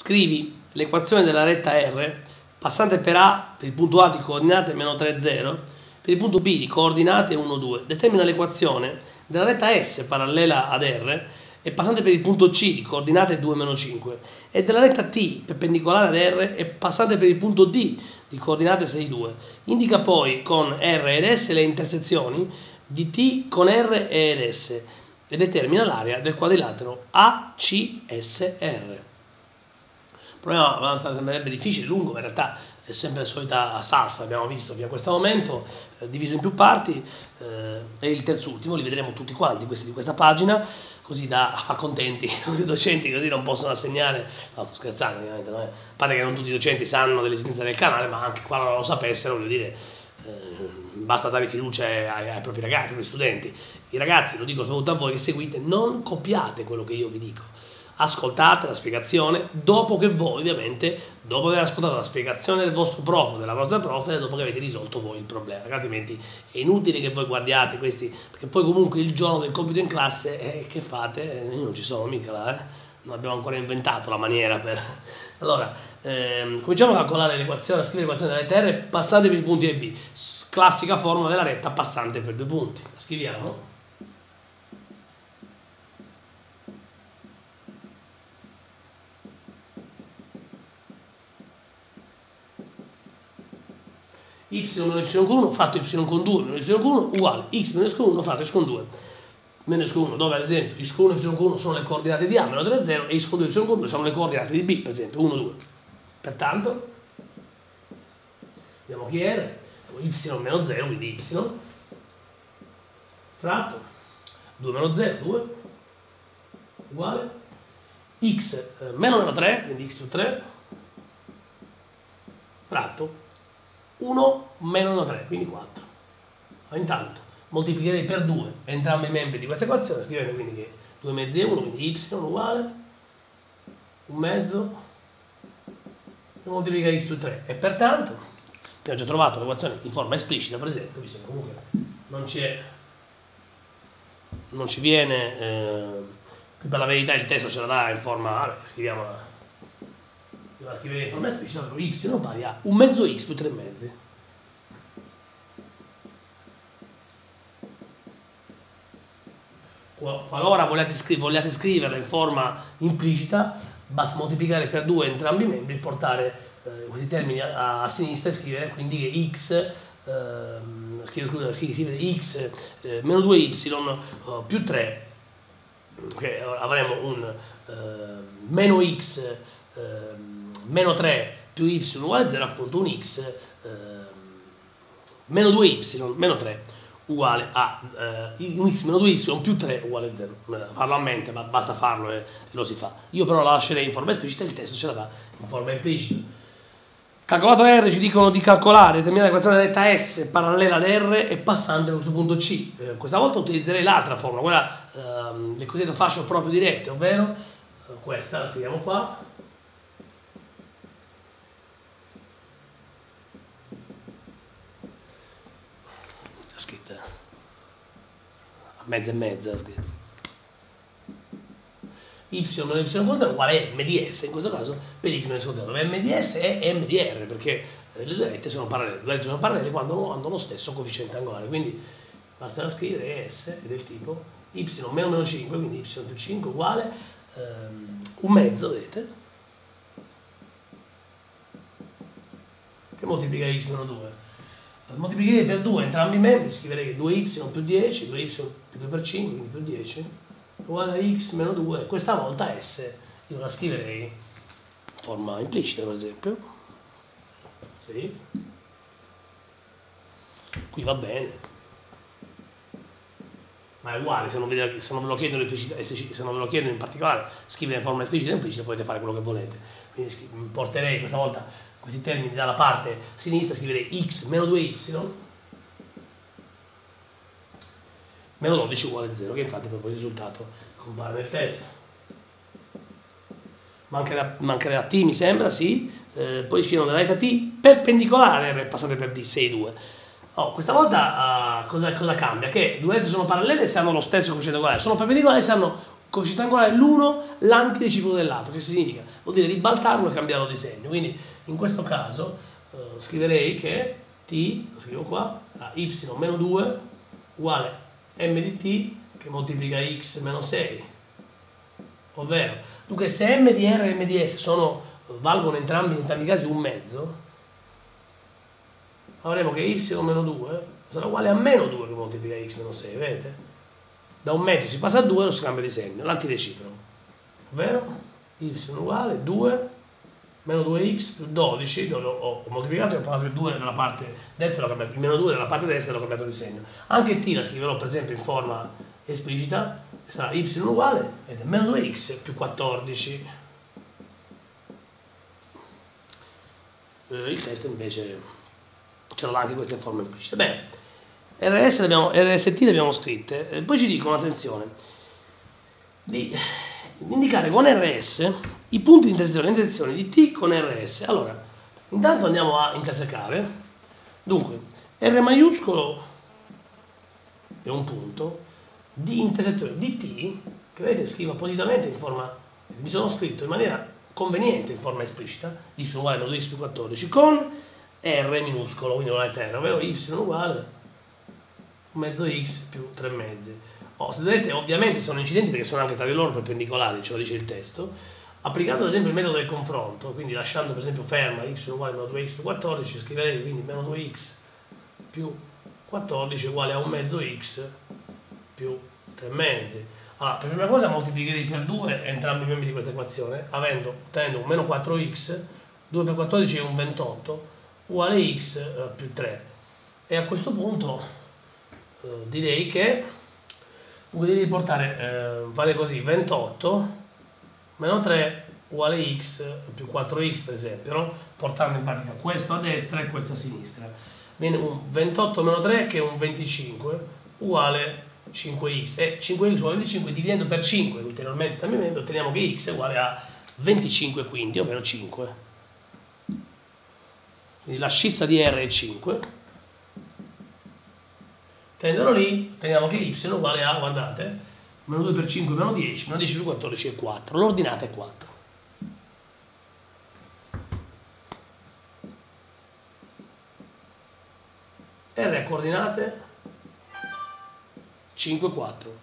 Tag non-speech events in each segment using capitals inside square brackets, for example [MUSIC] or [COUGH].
scrivi l'equazione della retta R passante per A per il punto A di coordinate meno 3, 0, per il punto B di coordinate 1, 2, determina l'equazione della retta S parallela ad R e passante per il punto C di coordinate 2, meno 5 e della retta T perpendicolare ad R e passante per il punto D di coordinate 6, 2. Indica poi con R ed S le intersezioni di T con R ed S e determina l'area del quadrilatero ACSR. Il problema avanza sembrerebbe difficile, lungo, ma in realtà è sempre la solita salsa, abbiamo visto fino a questo momento, eh, diviso in più parti, eh, e il terzultimo li vedremo tutti quanti, questi di questa pagina, così da [LAUGHS] far contenti i docenti, così non possono assegnare, no, sto scherzando ovviamente, a parte che non tutti i docenti sanno dell'esistenza del canale, ma anche qualora lo sapessero, voglio dire, eh, basta dare fiducia ai, ai, propri ragazzi, ai propri studenti. I ragazzi, lo dico soprattutto a voi che seguite, non copiate quello che io vi dico ascoltate la spiegazione dopo che voi ovviamente, dopo aver ascoltato la spiegazione del vostro prof, della vostra prof, dopo che avete risolto voi il problema, altrimenti è inutile che voi guardiate questi, perché poi comunque il giorno del compito in classe, eh, che fate? Eh, io non ci sono mica là, eh? non abbiamo ancora inventato la maniera per... [LAUGHS] Allora, ehm, cominciamo a calcolare l'equazione, a scrivere l'equazione delle terre passate per i punti A e B, classica formula della retta passante per due punti, la scriviamo. Y meno y con 1 fatto y con 2 meno y con 1 uguale x meno y con 1 fatto x con 2 meno y con 1 dove ad esempio x con 1 e y con 1 sono le coordinate di A meno 3 0 e x con 2 e y con 2 sono le coordinate di B per esempio 1 2 pertanto vediamo chi era? Y meno 0 quindi y. Fratto 2 meno 0 2 uguale. X eh, meno meno 3 quindi x più 3 fratto 1 meno 1, 3, quindi 4. Ma intanto moltiplicherei per 2 entrambi i membri di questa equazione, scrivendo quindi che 2 mezzi è 1, quindi y uguale 1 mezzo moltiplica x più 3. E pertanto abbiamo già trovato l'equazione in forma esplicita, per esempio, visto che comunque non ci, è, non ci viene, eh, per la verità il testo ce la dà in forma, scriviamola la scriverei in forma esplicita, ovvero y pari a un mezzo x più 3 mezzi. Qualora vogliate, scri vogliate scriverla in forma implicita, basta moltiplicare per 2 entrambi i membri, portare eh, questi termini a, a, sinistra e scrivere quindi che x eh, scrivere, scrivere x eh, meno 2y uh, più 3 che avremo un uh, meno x uh, meno 3 più y uguale a 0 appunto un x eh, meno 2y meno 3 uguale a eh, un x meno 2y più 3 uguale a 0 farlo a mente ma basta farlo e, e lo si fa. Io però la lascerei in forma esplicita il testo ce la dà in forma implicita. Calcolato R ci dicono di calcolare determinare l'equazione detta S parallela ad R e passante a questo punto C. Eh, questa volta utilizzerei l'altra formula quella ehm, del cosiddetto fascio proprio dirette ovvero eh, questa la scriviamo qua mezza e mezza y meno y 0 uguale m di s in questo caso per x meno y con 0 dove m di s è m di r perché le due rette sono parallele le due rette sono parallele quando hanno lo stesso coefficiente angolare quindi basta scrivere s è del tipo y meno meno 5 quindi y più 5 uguale um, un mezzo vedete? Che moltiplica x meno 2 moltiplicherei per 2 entrambi i membri, scriverei che 2y più 10, 2y più 2 per 5, quindi più 10, uguale a x meno 2, questa volta s io la scriverei in forma implicita per esempio, sì. qui va bene, ma è uguale, se non, ve, se non, ve, lo chiedono in particolare, scrivere in forma esplicita o implicita potete fare quello che volete, quindi porterei questa volta questi termini dalla parte sinistra scriverei x meno 2y meno 12 uguale a 0 che infatti proprio il risultato compare nel testo mancherà, mancherà t mi sembra sì eh, poi scrivono della lettera t perpendicolare r passate per d 6 2 oh, questa volta uh, cosa, cosa, cambia? che due reti sono parallele se hanno lo stesso coefficiente angolare sono perpendicolari se hanno coefficiente angolare l'uno l'antideciprono dell'altro, che significa? Vuol dire ribaltarlo e cambiarlo di segno. Quindi in questo caso eh, scriverei che t, lo scrivo qua, a y meno 2 uguale m di t che moltiplica x meno 6. Ovvero, dunque se m di r e m di s sono, valgono entrambi in entrambi i casi un mezzo, avremo che y meno 2 sarà uguale a meno 2 che moltiplica x meno 6, vedete? Da un mezzo si passa a 2 e lo si cambia di segno, l'antireciproco. Ovvero y uguale 2 meno 2x più 12, dove ho, moltiplicato e ho portato il 2 nella parte destra, il meno 2 nella parte destra e l'ho cambiato di segno. Anche t la scriverò per esempio in forma esplicita, sarà y uguale, ed è meno 2x più 14. Eh, il testo invece ce l'ha anche questa in forma implicita. Bene, RS abbiamo, RST le abbiamo scritte, eh, poi ci dicono, attenzione, di indicare con RS i punti di intersezione, intersezione di T con RS. Allora, intanto andiamo a intersecare. Dunque, R maiuscolo è un punto di intersezione di T, che vedete scrivo appositamente in forma, mi sono scritto in maniera conveniente, in forma esplicita, y uguale a 2x più 14, con R minuscolo, quindi una lettera, ovvero y uguale mezzo x più 3 mezzi. Se vedete, ovviamente sono incidenti perché sono anche tra di loro perpendicolari, ce lo dice il testo. Applicando ad esempio il metodo del confronto, quindi lasciando per esempio ferma y uguale a meno 2x più 14, scriverei quindi meno 2x più 14 uguale a un mezzo x più 3 mezzi. Allora, per prima cosa moltiplicherei per 2 entrambi i membri di questa equazione, avendo, ottenendo un meno 4x, 2 per 14 è un 28, uguale x eh, più 3. E a questo punto eh, direi che devi portare, eh, vale così, 28 meno 3 uguale x più 4x per esempio, no? portando in pratica questo a destra e questo a sinistra. Viene un 28 meno 3 che è un 25 uguale 5x e 5x uguale 25 dividendo per 5 ulteriormente otteniamo che x è uguale a 25 quinti, ovvero 5. Quindi la scissa di R è 5 Tendono lì, teniamo che y uguale a, guardate, meno 2 per 5 meno 10, meno 10 più 14 è 4. L'ordinata è 4. R a coordinate 5, 4.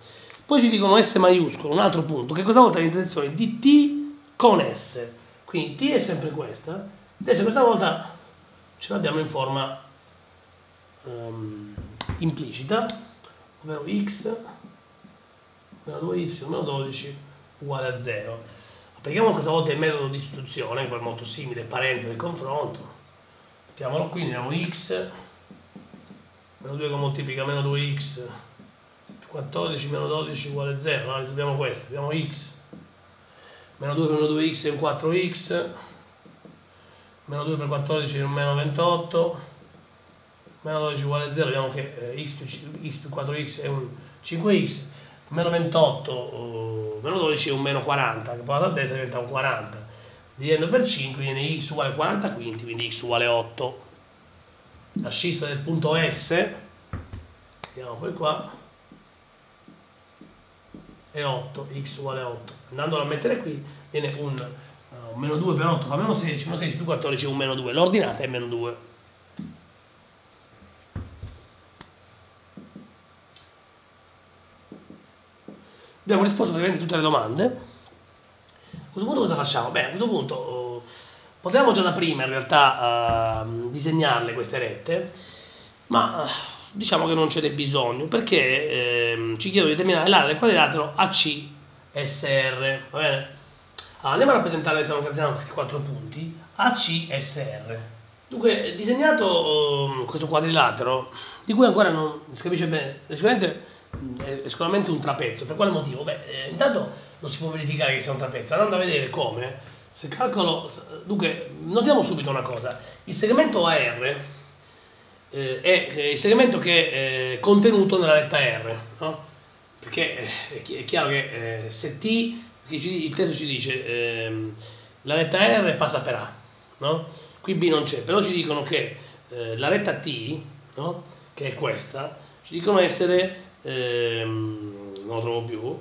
Poi ci dicono S maiuscolo, un altro punto, che cosa volta l'intersezione di T con S. Quindi T è sempre questa, adesso questa volta ce l'abbiamo in forma um, implicita, ovvero x meno 2y meno 12 uguale a 0. Applichiamo questa volta il metodo di istituzione, che è molto simile, parente del confronto. Mettiamolo qui, andiamo x, meno 2 che moltiplica meno 2x, più 14 meno 12 uguale a 0. Allora risolviamo questo, abbiamo x, meno 2 per meno 2x è un 4x, meno 2 per 14 è un meno 28, meno 12 uguale a 0, vediamo che eh, x, più, x più 4x è un 5x, meno 28, oh, meno 12 è un meno 40, che poi a destra diventa un 40. Dividendo per 5 viene x uguale a 40 quinti, quindi x uguale a 8. La scissa del punto S, andiamo poi qua, è 8, x uguale a 8. Andandolo a mettere qui viene un, uh, meno 2 per 8 fa meno 16, meno 16 più 14 è un meno 2. L'ordinata è meno 2. Abbiamo risposto praticamente a tutte le domande. A questo punto cosa facciamo? Beh, a questo punto uh, potevamo già da prima in realtà uh, disegnarle queste rette, ma uh, diciamo che non ce n'è bisogno perché ehm, ci chiedono di determinare l'area del quadrilatero ACSR. Va bene? Allora, andiamo a rappresentare all'interno cartesiano questi quattro punti ACSR. Dunque, disegnato um, questo quadrilatero, di cui ancora non si capisce bene, sicuramente è sicuramente un trapezzo. Per quale motivo? Beh, eh, intanto non si può verificare che sia un trapezzo. Andando a vedere come, se calcolo... Dunque, notiamo subito una cosa. Il segmento AR eh, è il segmento che è contenuto nella letta R, no? Perché eh, è chiaro che eh, se T, il testo ci dice ehm, la letta R passa per A, no? Qui B non c'è, però ci dicono che eh, la letta T, no? che è questa, ci dicono essere ehm, non lo trovo più,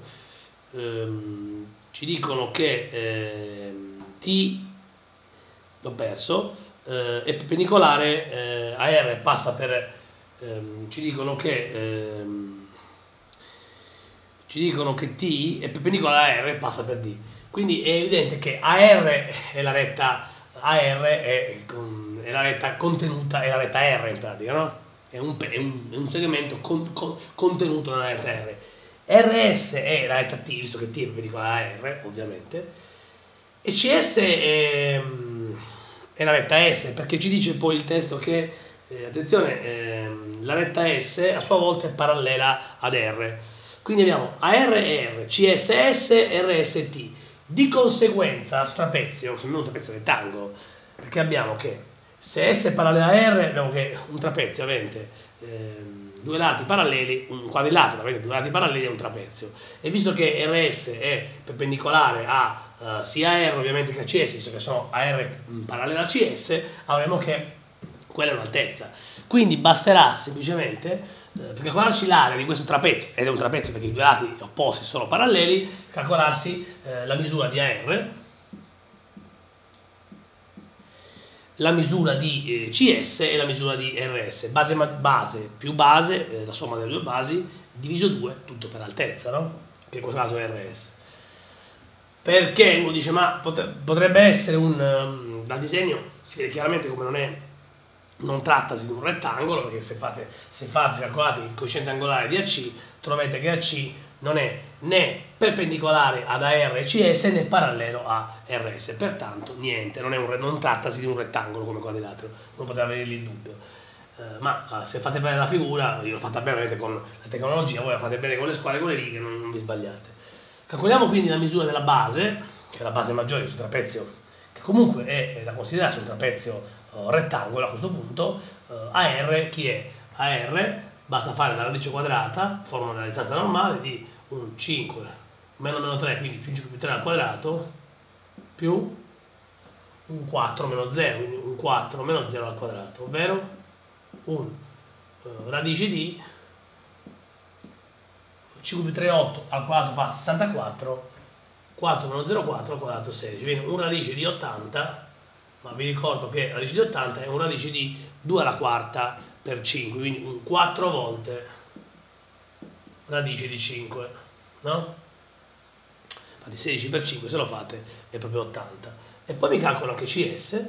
ehm, ci dicono che ehm, T, l'ho perso, eh, è perpendicolare eh, a R, passa per, ehm, ci dicono che ehm, ci dicono che T è perpendicolare a R e passa per D. Quindi è evidente che AR è la retta AR è, è la retta contenuta, è la retta R in pratica, no? È un, è un, è un segmento con, con, contenuto nella retta R. RS è la retta T, visto che T è perpendicolare a R, ovviamente, e CS è, è, la retta S, perché ci dice poi il testo che, eh, attenzione, eh, la retta S a sua volta è parallela ad R. Quindi abbiamo ARR, CSS, RST. Di conseguenza, su trapezio, non un trapezio rettangolo, perché abbiamo che se S è parallela a R, abbiamo che un trapezio avente eh, due lati paralleli, un quadrilatero avente due lati paralleli è un trapezio. E visto che RS è perpendicolare a uh, sia R ovviamente che a CS, visto che sono AR parallela a CS, avremo che quella è un'altezza. Quindi basterà semplicemente, eh, per calcolarci l'area di questo trapezio, ed è un trapezio perché i due lati opposti sono paralleli, calcolarsi eh, la misura di AR, la misura di eh, CS e la misura di RS. Base, base più base, eh, la somma delle due basi, diviso 2, tutto per altezza, no? Che questo caso RS. Perché uno dice, ma potrebbe essere un... Um, dal disegno si vede chiaramente come non è non trattasi di un rettangolo, perché se fate, se fate calcolate il coefficiente angolare di AC, troverete che AC non è né perpendicolare ad AR e CS né parallelo a RS, pertanto niente, non, un, non trattasi di un rettangolo come quadrilatero, non poteva avere lì dubbio. Eh, ma eh, se fate bene la figura, io l'ho fatta bene con la tecnologia, voi la fate bene con le squadre, con le righe, non, non vi sbagliate. Calcoliamo quindi la misura della base, che è la base maggiore sul trapezio, che comunque è da considerarsi un trapezio uh, rettangolo a questo punto, uh, AR chi è? AR basta fare la radice quadrata, forma della distanza normale di un 5 meno meno 3, quindi più 5 più 3 al quadrato, più un 4 meno 0, quindi un 4 meno 0 al quadrato, ovvero un uh, radice di 5 più 3 8 al quadrato fa 64, 4 meno 0 4 al quadrato 16, quindi un radice di 80 ma vi ricordo che radice di 80 è un radice di 2 alla quarta per 5, quindi un 4 volte radice di 5, no? Infatti 16 per 5 se lo fate è proprio 80. E poi mi calcolo anche CS,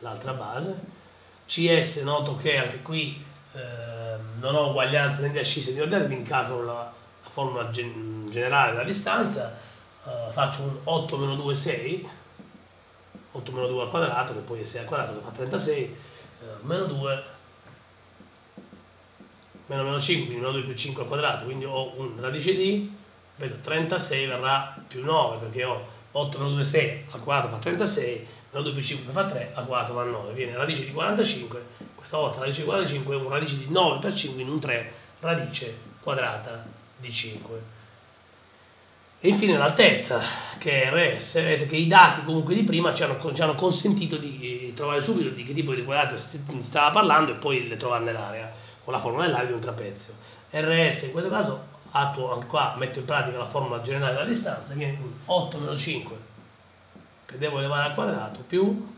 l'altra base. CS noto che anche qui eh, non ho uguaglianza né di né di ordinate, quindi calcolo la, la formula gen generale della distanza, eh, faccio un 8 meno 2, 6, 8 meno 2 al quadrato, che poi è 6 al quadrato che fa 36, eh, meno 2, meno meno 5, quindi meno 2 più 5 al quadrato, quindi ho un radice di, vedo 36 verrà più 9, perché ho 8 meno 2 6 al quadrato fa 36, meno 2 più 5 fa 3, al quadrato fa 9, viene radice di 45, questa volta radice di 45 è un radice di 9 per 5, quindi un 3 radice quadrata di 5. E infine l'altezza, che è RS, vedete che i dati comunque di prima ci hanno, ci hanno consentito di eh, trovare subito di che tipo di quadrato si stava parlando e poi le trovare nell'area, con la formula dell'area di un trapezio. RS in questo caso attuo anche qua, metto in pratica la formula generale della distanza, viene 8 meno 5 che devo elevare al quadrato più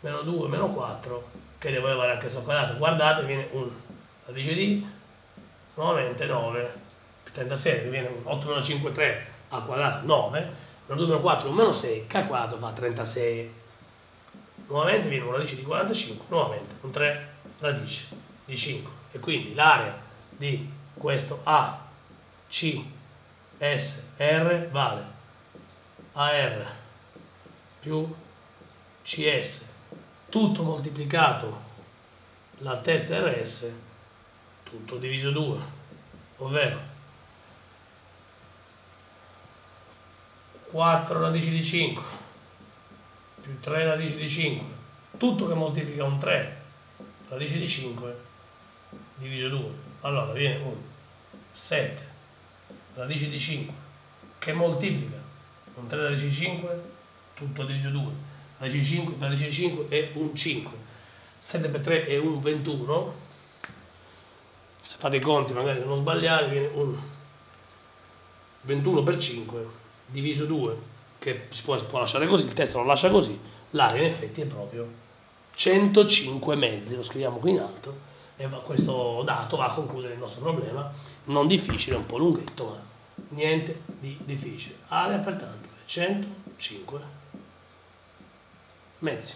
meno 2 meno 4 che devo elevare anche al quadrato. Guardate, viene un radice di nuovamente 9 36 viene 8 meno 5 3 al quadrato 9 meno 2 meno 4 meno 6 che al quadrato fa 36 nuovamente viene una radice di 45 nuovamente un 3 radice di 5 e quindi l'area di questo A C S R vale AR più CS tutto moltiplicato l'altezza RS tutto diviso 2 ovvero 4 radici di 5 più 3 radici di 5 tutto che moltiplica un 3 radici di 5 diviso 2 allora viene un 7 radici di 5 che moltiplica? Un 3 radici di 5 tutto diviso 2 radici di 5 radici di 5 è un 5 7 per 3 è un 21 se fate i conti magari non sbagliare viene un 21 per 5 diviso 2, che si può, può lasciare così, il testo lo lascia così, l'area in effetti è proprio 105 mezzi, lo scriviamo qui in alto, e questo dato va a concludere il nostro problema, non difficile, un po' lunghetto, ma niente di difficile. Area pertanto è 105 mezzi.